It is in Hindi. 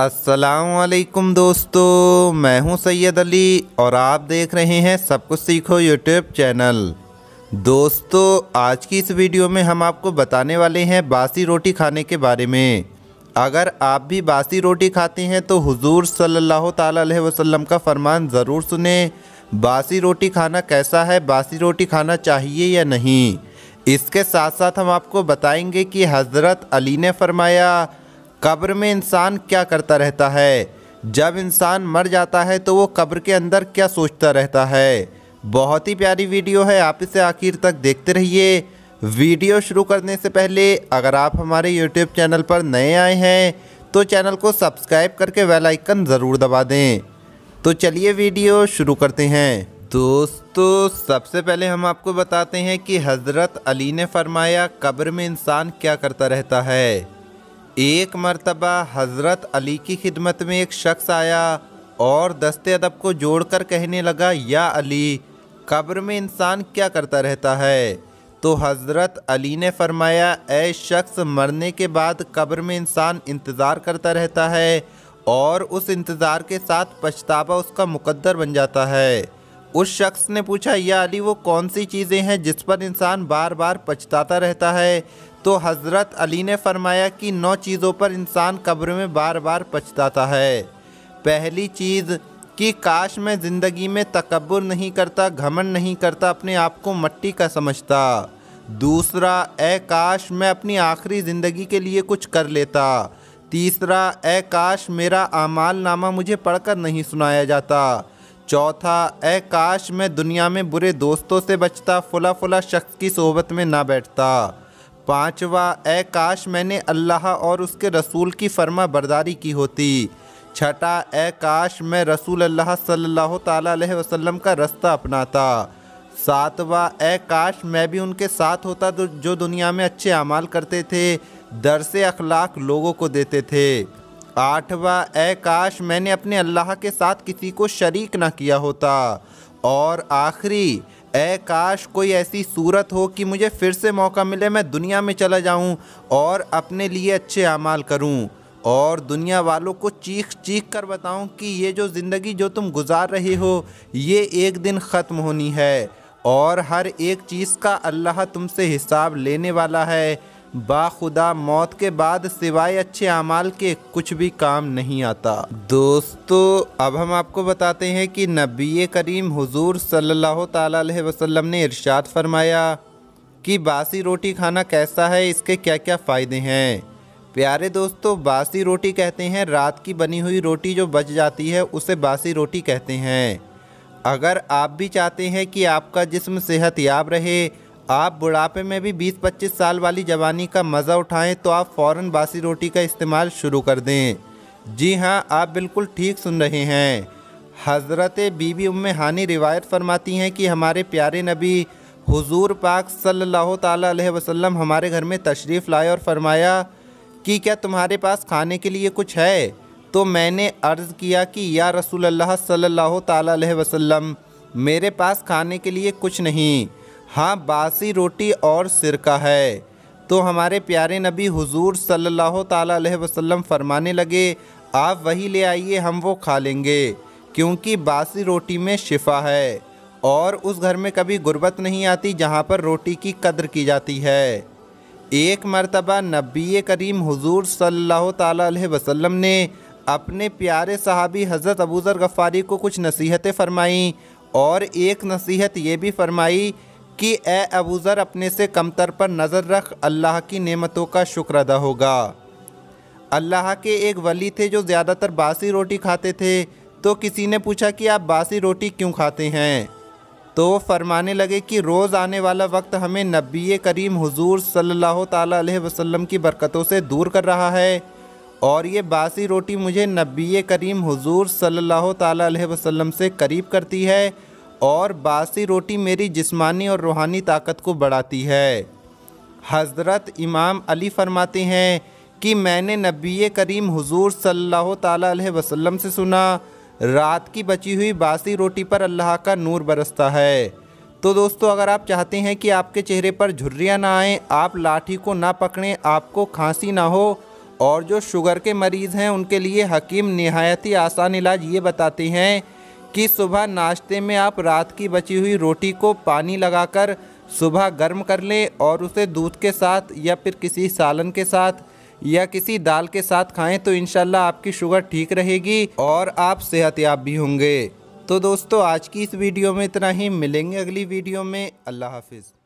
असलकुम दोस्तों, मैं हूँ सैयद अली और आप देख रहे हैं सब कुछ सीखो यूट्यूब चैनल। दोस्तों, आज की इस वीडियो में हम आपको बताने वाले हैं बासी रोटी खाने के बारे में। अगर आप भी बासी रोटी खाते हैं तो हुजूर सल्लल्लाहु अलैहि वसल्लम का फरमान ज़रूर सुने, बासी रोटी खाना कैसा है, बासी रोटी खाना चाहिए या नहीं। इसके साथ साथ हम आपको बताएँगे कि हज़रत अली ने फरमाया कब्र में इंसान क्या करता रहता है? जब इंसान मर जाता है तो वो कब्र के अंदर क्या सोचता रहता है? बहुत ही प्यारी वीडियो है, आप इसे आखिर तक देखते रहिए। वीडियो शुरू करने से पहले, अगर आप हमारे यूट्यूब चैनल पर नए आए हैं तो चैनल को सब्सक्राइब करके वेल आइकन ज़रूर दबा दें। तो चलिए वीडियो शुरू करते हैं। दोस्तों, सबसे पहले हम आपको बताते हैं कि हज़रत अली ने फरमाया, कब्र में इंसान क्या करता रहता है। एक मरतबा हज़रत अली की खिदमत में एक शख्स आया और दस्ते अदब को जोड़कर कहने लगा, या अली, कब्र में इंसान क्या करता रहता है? तो हज़रत अली ने फरमाया ए शख्स, मरने के बाद कब्र में इंसान इंतज़ार करता रहता है और उस इंतज़ार के साथ पछतावा उसका मुकद्दर बन जाता है। उस शख्स ने पूछा, या अली, वो कौन सी चीज़ें हैं जिस पर इंसान बार बार पछताता रहता है? तो हज़रत अली ने फरमाया कि नौ चीज़ों पर इंसान कब्र में बार बार पछताता है। पहली चीज़, कि काश मैं ज़िंदगी में तकबर नहीं करता घमन नहीं करता, अपने आप को मट्टी का समझता। दूसरा, ए काश मैं अपनी आखिरी ज़िंदगी के लिए कुछ कर लेता। तीसरा, ए काश मेरा आमाल नामा मुझे पढ़कर नहीं सुनाया जाता। चौथा, ए काश मैं दुनिया में बुरे दोस्तों से बचता फुला फुला शख्स की सोबत में ना बैठता। पांचवा ए काश मैंने अल्लाह और उसके रसूल की फर्मा बरदारी की होती। छठा ए काश मैं रसूल अल्लाह सल्लल्लाहु अलैहि वसल्लम का रास्ता अपनाता। सातवा ए काश मैं भी उनके साथ होता जो दुनिया में अच्छे अमाल करते थे दर से अखलाक लोगों को देते थे। आठवा ए काश मैंने अपने अल्लाह के साथ किसी को शरीक ना किया होता। और आखिरी ए, काश कोई ऐसी सूरत हो कि मुझे फिर से मौका मिले, मैं दुनिया में चला जाऊँ और अपने लिए अच्छे अमाल करूँ। और दुनिया वालों को चीख चीख कर बताऊँ कि ये जो ज़िंदगी जो तुम गुजार रहे हो, ये एक दिन ख़त्म होनी है। और हर एक चीज़ का अल्लाह तुमसे हिसाब लेने वाला है। बाखुदा मौत के बाद सिवाय अच्छे अमाल के कुछ भी काम नहीं आता। दोस्तों, अब हम आपको बताते हैं कि नबी करीम हुजूर सल्लल्लाहु अलैहि वसल्लम ने इरशाद फरमाया कि बासी रोटी खाना कैसा है, इसके क्या क्या फ़ायदे हैं। प्यारे दोस्तों, बासी रोटी कहते हैं, रात की बनी हुई रोटी जो बच जाती है, उसे बासी रोटी कहते हैं। अगर आप भी चाहते हैं कि आपका जिस्म सेहत रहे आप बुढ़ापे में भी 20-25 साल वाली जवानी का मज़ा उठाएँ तो आप फ़ौर बासी रोटी का इस्तेमाल शुरू कर दें। जी हाँ आप बिल्कुल ठीक सुन रहे हैं। हज़रत बीबी उम हानि रिवायत फरमाती हैं कि हमारे प्यारे नबी हुजूर पाक सल्लल्लाहु अलैहि वसल्लम हमारे घर में तशरीफ़ लाए और फरमाया कि क्या तुम्हारे पास खाने के लिए कुछ है? तो मैंने अर्ज़ किया कि या रसूल अल्लाह सल्लल्लाहु अलैहि वसल्लम, मेरे पास खाने के लिए कुछ नहीं। हाँ बासी रोटी और सिरका है। तो हमारे प्यारे नबी हुजूर सल्लल्लाहु अलैहि वसल्लम फरमाने लगे, आप वही ले आइए, हम वो खा लेंगे, क्योंकि बासी रोटी में शिफा है और उस घर में कभी गुर्बत नहीं आती जहाँ पर रोटी की कद्र की जाती है। एक मरतबा नबी करीम हुजूर सल्लल्लाहु अलैहि वसल्लम ने अपने प्यारे सहाबी हज़रत अबूज़र गफ़ारी को कुछ नसीहतें फरमाईं और एक नसीहत ये भी फरमाई कि ए अबूज़र अपने से कमतर पर नज़र रख। अल्लाह की नेमतों का शुक्र अदा होगा। अल्लाह के एक वली थे जो ज़्यादातर बासी रोटी खाते थे। तो किसी ने पूछा कि, आप बासी रोटी क्यों खाते हैं? तो फरमाने लगे कि, रोज़ आने वाला वक्त हमें नबी करीम हुजूर सल्लल्लाहु अलैहि वसल्लम की बरकतों से दूर कर रहा है। और ये बासी रोटी मुझे नबी करीम हुजूर सल्लल्लाहु अलैहि वसल्लम से करीब करती है। और बासी रोटी मेरी जिस्मानी और रूहानी ताकत को बढ़ाती है। हज़रत इमाम अली फरमाते हैं कि मैंने नबी करीम हुजूर सल्लल्लाहु अलैहि वसल्लम से सुना, रात की बची हुई बासी रोटी पर अल्लाह का नूर बरसता है। तो दोस्तों, अगर आप चाहते हैं कि आपके चेहरे पर झुर्रियाँ ना आएँ, आप लाठी को ना पकड़ें, आपको खांसी ना हो, और जो शुगर के मरीज़ हैं, उनके लिए हकीम नहायत ही आसान इलाज ये बताते हैं कि सुबह नाश्ते में आप रात की बची हुई रोटी को पानी लगाकर सुबह गर्म कर लें और उसे दूध के साथ या फिर किसी सालन के साथ या किसी दाल के साथ खाएँ तो इनशाला आपकी शुगर ठीक रहेगी और आप सेहतयाब भी होंगे। तो दोस्तों, आज की इस वीडियो में इतना ही। मिलेंगे अगली वीडियो में। अल्लाह हाफिज़।